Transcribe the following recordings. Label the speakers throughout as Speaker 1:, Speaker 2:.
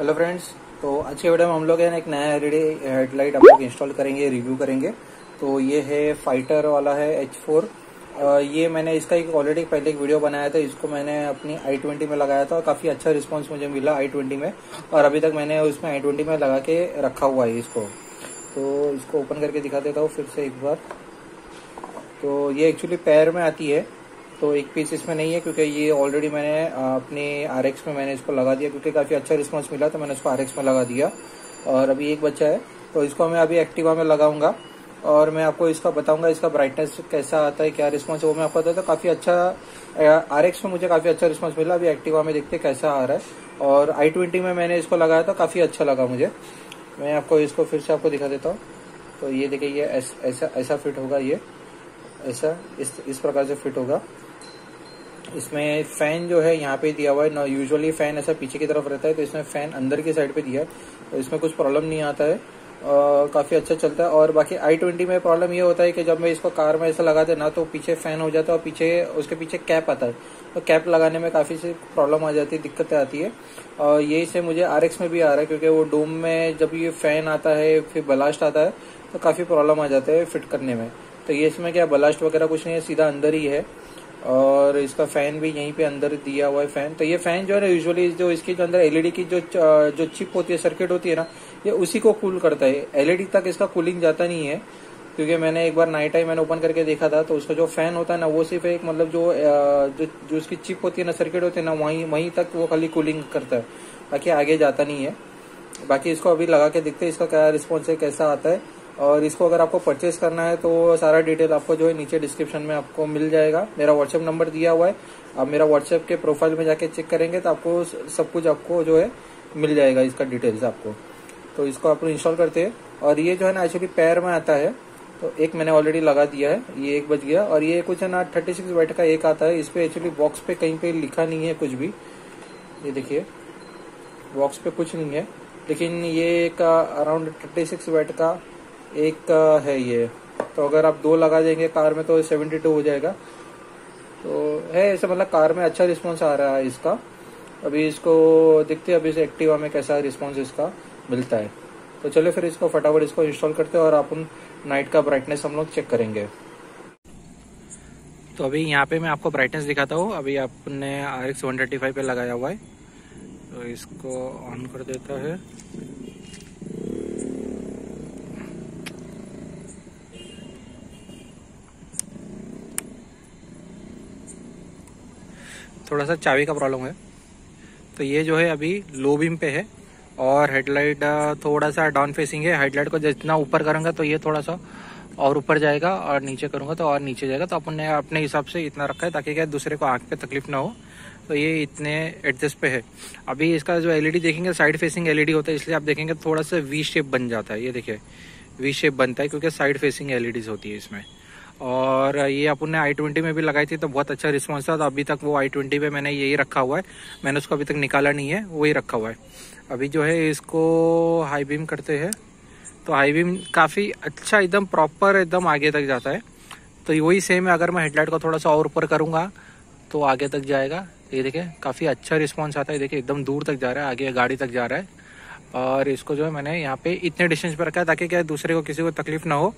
Speaker 1: Hello friends तो आज के वीडियो में हम लोग है ना एक नया एलईडी हेडलाइट आप लोग इंस्टॉल करेंगे रिव्यू करेंगे। तो ये है फाइटर वाला है एच फोर ये मैंने इसका एक ऑलरेडी पहले एक वीडियो बनाया था, इसको मैंने अपनी आई ट्वेंटी में लगाया था और काफ़ी अच्छा रिस्पांस मुझे मिला आई ट्वेंटी में। और अभी तक मैंने उसमें आई ट्वेंटी में लगा के रखा हुआ है इसको। तो इसको ओपन करके दिखा देता हूँ फिर से एक बार। तो ये एक्चुअली पैर में आती है। तो एक पीस इसमें नहीं है, क्योंकि ये ऑलरेडी मैंने अपने आरएक्स में मैंने इसको लगा दिया, क्योंकि काफ़ी अच्छा रिस्पॉन्स मिला तो मैंने इसको आरएक्स में लगा दिया। और अभी एक बच्चा है तो इसको मैं अभी एक्टिवा में लगाऊँगा। और मैं आपको इसका बताऊँगा, इसका ब्राइटनेस कैसा आता है, क्या रिस्पॉन्स वो मैं आपको बताता काफ़ी अच्छा आर एक्स में मुझे काफ़ी अच्छा रिस्पॉन्स मिला। अभी एक्टिवा में देखते कैसा आ रहा है। और आई ट्वेंटी में मैंने इसको लगाया था काफ़ी अच्छा लगा मुझे। मैं आपको इसको फिर से आपको दिखा देता हूँ। तो ये देखिए, ये ऐसा ऐसा फिट होगा ये। ऐसा, इस इस प्रकार से फिट होगा। इसमें फ़ैन जो है यहाँ पे दिया हुआ है। ना यूजुअली फ़ैन ऐसा पीछे की तरफ़ रहता है तो इसमें फ़ैन अंदर की साइड पे दिया है। तो इसमें कुछ प्रॉब्लम नहीं आता है। काफ़ी अच्छा चलता है। और बाकी आई ट्वेंटी में प्रॉब्लम ये होता है कि जब मैं इसको कार में ऐसा लगाते ना तो पीछे फ़ैन हो जाता है और पीछे, उसके पीछे कैप आता है। तो कैप लगाने में काफ़ी सी प्रॉब्लम आ जाती है, दिक्कतें आती है। और यही से मुझे आर में भी आ रहा है, क्योंकि वो डोम में जब ये फ़ैन आता है, फिर ब्लास्ट आता है तो काफ़ी प्रॉब्लम आ जाता है फिट करने में। तो ये इसमें क्या बलास्ट वगैरह कुछ नहीं है, सीधा अंदर ही है। और इसका फ़ैन भी यहीं पे अंदर दिया हुआ है फ़ैन तो ये फ़ैन जो है ना यूजुअली जो इसकी जो अंदर एलईडी की जो जो चिप होती है सर्किट होती है ना ये उसी को कूल करता है। एलईडी तक इसका कूलिंग जाता नहीं है क्योंकि मैंने एक बार नाइट टाइम मैंने ओपन करके देखा था तो उसका जो फ़ैन होता है ना वो सिर्फ़ एक मतलब जो जो, जो उसकी चिप होती है ना सर्किट होती है ना वहीं वहीं तक वो खाली कूलिंग करता है। बाकी आगे जाता नहीं है। बाकी इसको अभी लगा के देखते हैं इसका क्या रिस्पॉन्स है कैसा आता है। और इसको अगर आपको परचेस करना है तो सारा डिटेल आपको जो है नीचे डिस्क्रिप्शन में आपको मिल जाएगा। मेरा व्हाट्सएप नंबर दिया हुआ है। आप मेरा व्हाट्सएप के प्रोफ़ाइल में जाके चेक करेंगे तो आपको सब कुछ आपको जो है मिल जाएगा इसका डिटेल्स आपको। तो इसको आप इंस्टॉल करते हैं। और ये जो है ना एक्चुअली पैर में आता है। तो एक मैंने ऑलरेडी लगा दिया है। ये एक बज गया। और ये कुछ है ना थर्टी सिक्स का एक आता है। इस पे एक्चुअली बॉक्स पे कहीं पे लिखा नहीं है कुछ भी। ये देखिए बॉक्स पे कुछ नहीं है। लेकिन ये एक, अराउंड थर्टी सिक्स का एक का है ये। तो अगर आप दो लगा देंगे कार में तो सेवेंटी टू हो जाएगा। तो है ऐसे मतलब कार में अच्छा रिस्पॉन्स आ रहा है इसका। अभी इसको देखते हैं, अभी इस एक्टिवा में कैसा रिस्पॉन्स इसका मिलता है। तो चलो फिर इसको फटाफट इसको इंस्टॉल करते हैं और अपन नाइट का ब्राइटनेस हम लोग चेक करेंगे। तो अभी यहाँ पे मैं आपको ब्राइटनेस दिखाता हूँ। अभी आपने आर एक्स थर्टी फाइव पे लगाया हुआ है। तो इसको ऑन कर देता है। थोड़ा सा चाबी का प्रॉब्लम है। तो ये जो है अभी लो बीम पे है और हेडलाइट थोड़ा सा डाउन फेसिंग है। हेडलाइट को जितना ऊपर करूँगा तो ये थोड़ा सा और ऊपर जाएगा और नीचे करूँगा तो और नीचे जाएगा। तो अपन ने अपने हिसाब से इतना रखा है ताकि क्या दूसरे को आँख पे तकलीफ़ ना हो। तो ये इतने एडजस्ट पे है। अभी इसका जो एलईडी देखेंगे, साइड फेसिंग एलईडी होता है, इसलिए आप देखेंगे थोड़ा सा वी शेप बन जाता है। ये देखिए वी शेप बनता है क्योंकि साइड फेसिंग एलईडीज होती है इसमें। और ये अपन ने आई ट्वेंटी में भी लगाई थी तो बहुत अच्छा रिस्पॉन्स था। तो अभी तक वो आई ट्वेंटी पे मैंने यही रखा हुआ है। मैंने उसको अभी तक निकाला नहीं है, वही रखा हुआ है। अभी जो है इसको हाई बीम करते हैं। तो हाई बीम काफ़ी अच्छा एकदम प्रॉपर एकदम आगे तक जाता है। तो वही सेम है, अगर मैं हेडलाइट को थोड़ा सा और ऊपर करूँगा तो आगे तक जाएगा। ये देखिए, काफ़ी अच्छा रिस्पॉन्स आता है। देखिए, एकदम दूर तक जा रहा है, आगे गाड़ी तक जा रहा है। और इसको जो है मैंने यहाँ पे इतने डिस्टेंस पर रखा है, ताकि क्या दूसरे को किसी को तकलीफ़ ना हो।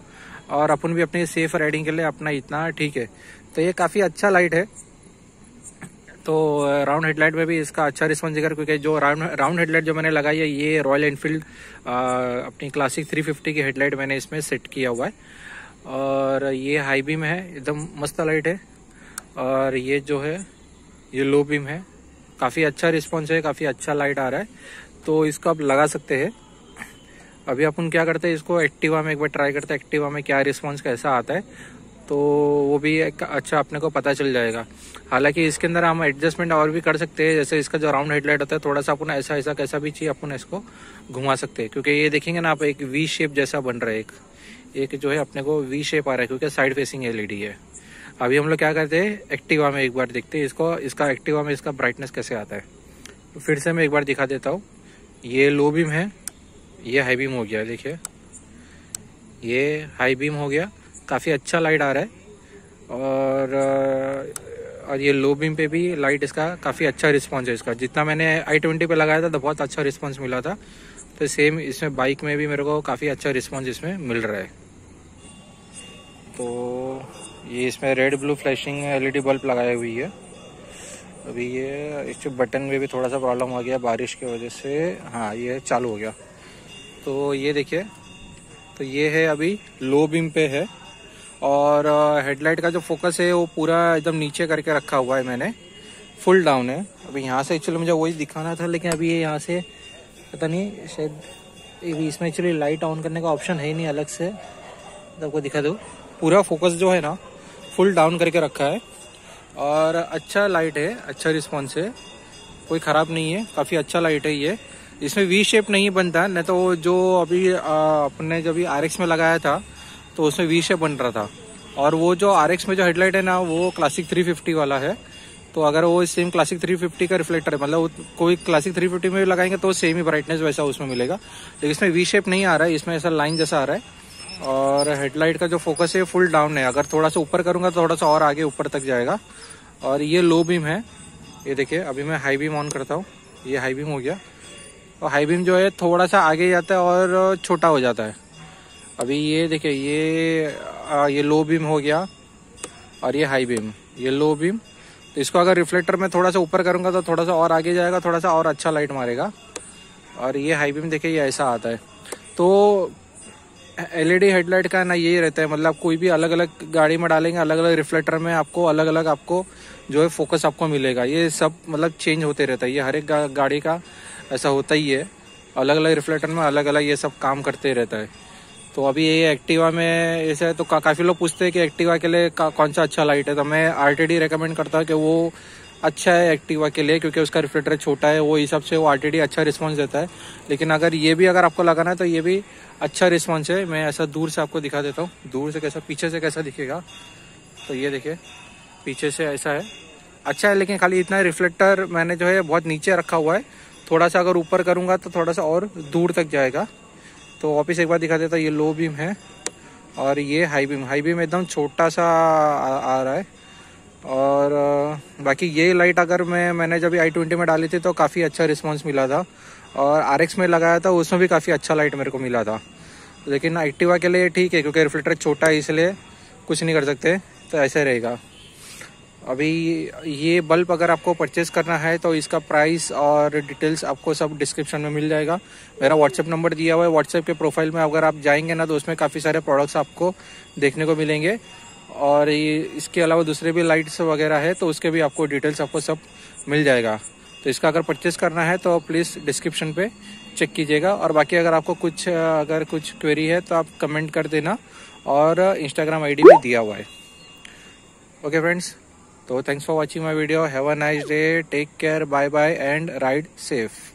Speaker 1: और अपन भी अपनी सेफ़ राइडिंग के लिए अपना इतना ठीक है। तो ये काफ़ी अच्छा लाइट है। तो राउंड हेडलाइट में भी इसका अच्छा रिस्पॉन्स दिखा क्योंकि जो राउंड राउंड हेडलाइट जो मैंने लगाई है, ये रॉयल एनफील्ड अपनी क्लासिक 350 की हेडलाइट मैंने इसमें सेट किया हुआ है। और ये हाई बीम है, एकदम मस्त लाइट है। और ये जो है, ये लो बीम है। काफ़ी अच्छा रिस्पॉन्स है, काफ़ी अच्छा लाइट आ रहा है। तो इसको आप लगा सकते हैं। अभी अपन क्या करते हैं, इसको एक्टिवा में एक बार ट्राई करते हैं। एक्टिवा में क्या रिस्पॉन्स कैसा आता है तो वो भी एक अच्छा अपने को पता चल जाएगा। हालाँकि इसके अंदर हम एडजस्टमेंट और भी कर सकते हैं, जैसे इसका जो राउंड हेडलाइट होता है थोड़ा सा अपन ऐसा ऐसा, कैसा भी चाहिए, अपन इसको घुमा सकते हैं। क्योंकि ये देखेंगे ना, आप एक वी शेप जैसा बन रहा है, एक एक जो है अपने को वी शेप आ रहा है, क्योंकि साइड फेसिंग एलईडी है। अभी हम लोग क्या करते हैं एक्टिवा में एक बार देखते हैं, इसको, इसका एक्टिवा में इसका ब्राइटनेस कैसे आता है। तो फिर से मैं एक बार दिखा देता हूँ। ये लो बीम है। ये हाई बीम हो गया, देखिए। ये हाई बीम हो गया। काफ़ी अच्छा लाइट आ रहा है। और और ये लो बीम पे भी लाइट इसका काफ़ी अच्छा रिस्पॉन्स है इसका। जितना मैंने आई ट्वेंटी पर लगाया था तो बहुत अच्छा रिस्पॉन्स मिला था। तो सेम इसमें बाइक में भी मेरे को काफ़ी अच्छा रिस्पॉन्स इसमें मिल रहा है। तो ये इसमें red blue flashing LED bulb लगाई हुई है। अभी ये इस बटन में भी थोड़ा सा प्रॉब्लम हो गया बारिश की वजह से। हाँ ये चालू हो गया। तो ये देखिए तो ये है अभी लो बीम पे है और हेडलाइट का जो फोकस है वो पूरा एकदम नीचे करके रखा हुआ है मैंने, फुल डाउन है। अभी यहाँ से एक्चुअली मुझे वही दिखाना था, लेकिन अभी ये यहाँ से पता नहीं, शायद इसमें एक्चुअली लाइट ऑन करने का ऑप्शन है ही नहीं अलग से। तो आपको दिखा दो। पूरा फोकस जो है ना फुल डाउन करके रखा है और अच्छा लाइट है अच्छा रिस्पॉन्स है। कोई ख़राब नहीं है, काफ़ी अच्छा लाइट है ये। इसमें वी शेप नहीं बनता नहीं तो जो अभी अपने जब आर में लगाया था तो उसमें वी शेप बन रहा था। और वो जो आरएक्स में जो हेडलाइट है ना, वो क्लासिक 350 वाला है। तो अगर वो सेम क्लासिक 350 का रिफ्लेक्टर है मतलब कोई क्लासिक 350 में भी लगाएँगे तो सेम ही ब्राइटनेस वैसा उसमें मिलेगा। लेकिन इसमें वी शेप नहीं आ रहा है, इसमें ऐसा लाइन जैसा आ रहा है। और हेडलाइट का जो फोकस है फुल डाउन है। अगर थोड़ा सा ऊपर करूँगा तो थोड़ा सा और आगे ऊपर तक जाएगा। और ये लो बीम है। ये देखिए, अभी मैं हाई बीम ऑन करता हूँ। ये हाई बीम हो गया। और हाई बीम जो है थोड़ा सा आगे जाता है और छोटा हो जाता है। अभी ये देखिए ये आ, ये लो बीम हो गया और ये हाई बीम ये लो बीम तो इसको अगर रिफ्लेक्टर में थोड़ा सा ऊपर करूँगा तो थोड़ा सा और आगे जाएगा थोड़ा सा और अच्छा लाइट मारेगा। और ये हाई बीम देखिए ये ऐसा आता है। तो एलईडी हेडलाइट का ना यही रहता है मतलब कोई भी अलग अलग गाड़ी में डालेंगे अलग अलग रिफ्लेक्टर में आपको अलग अलग आपको जो है फोकस आपको मिलेगा। ये सब मतलब चेंज होते रहता है। ये हर एक गाड़ी का ऐसा होता ही है। अलग अलग रिफ्लेक्टर में अलग अलग ये सब काम करते रहता है। तो अभी ये एक्टिवा में ऐसे तो का, काफ़ी लोग पूछते हैं कि एक्टिवा के लिए कौन सा अच्छा लाइट है। तो मैं आर टी रिकमेंड करता हूँ कि वो अच्छा है एक्टिवा के लिए क्योंकि उसका रिफ्लेक्टर छोटा है वो हिसाब से वो आरटीडी अच्छा रिस्पॉन्स देता है। लेकिन अगर ये भी अगर आपको लगाना है तो ये भी अच्छा रिस्पॉन्स है। मैं ऐसा दूर से आपको दिखा देता हूँ। दूर से कैसा पीछे से कैसा दिखेगा तो ये देखिए पीछे से ऐसा है। अच्छा है लेकिन खाली इतना रिफ्लेक्टर मैंने जो है बहुत नीचे रखा हुआ है। थोड़ा सा अगर ऊपर करूँगा तो थोड़ा सा और दूर तक जाएगा। तो वापिस एक बार दिखा देता ये लो बीम है और ये हाई बीम। हाई बीम एकदम छोटा सा आ, आ रहा है। और बाकी ये लाइट अगर मैं मैंने जब आई ट्वेंटी में डाली थी तो काफ़ी अच्छा रिस्पांस मिला था। और आर में लगाया था उसमें भी काफ़ी अच्छा लाइट मेरे को मिला था। लेकिन एक्टिवा के लिए ठीक है क्योंकि रिफ्लेक्टर छोटा है इसलिए कुछ नहीं कर सकते तो ऐसे रहेगा। अभी ये बल्ब अगर आपको परचेस करना है तो इसका प्राइस और डिटेल्स आपको सब डिस्क्रिप्शन में मिल जाएगा। मेरा व्हाट्सएप नंबर दिया हुआ है। व्हाट्सएप के प्रोफ़ाइल में अगर आप जाएँगे ना तो उसमें काफ़ी सारे प्रोडक्ट्स आपको देखने को मिलेंगे। और ये, इसके अलावा दूसरे भी लाइट्स वगैरह है तो उसके भी आपको डिटेल्स आपको सब मिल जाएगा। तो इसका अगर परचेस करना है तो प्लीज़ डिस्क्रिप्शन पे चेक कीजिएगा। और बाकी अगर आपको कुछ, अगर कुछ क्वेरी है तो आप कमेंट कर देना। और इंस्टाग्राम आईडी भी दिया हुआ है। Okay friends So thanks for watching my video. Have a nice day. Take care. Bye bye and ride safe.